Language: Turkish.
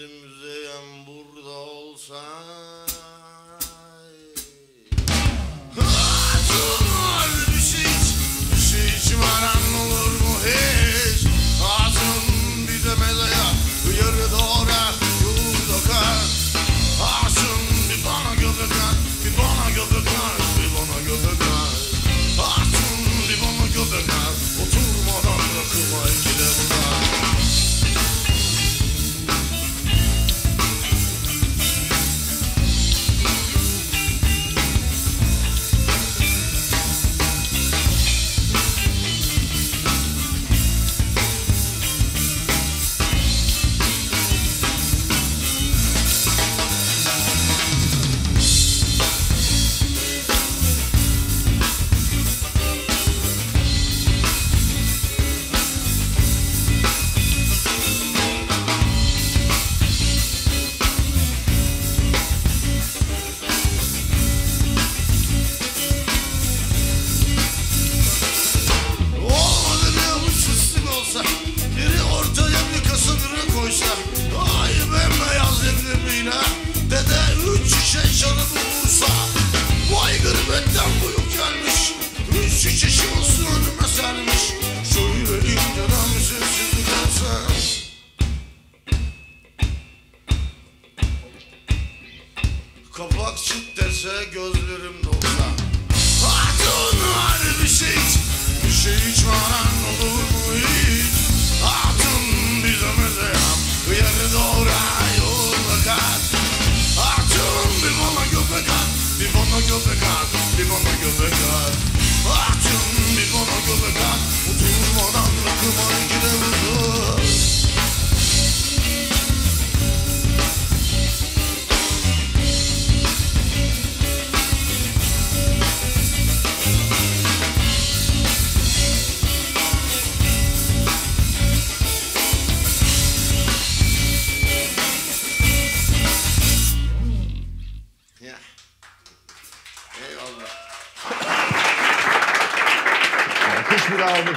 Sevdim müzeyyen burada olsan Kapak süt dese gözlerim dolsa. Hatunlar bir şey iç, bir şey iç varan olur. Eyvallah. Alkış bile aldık.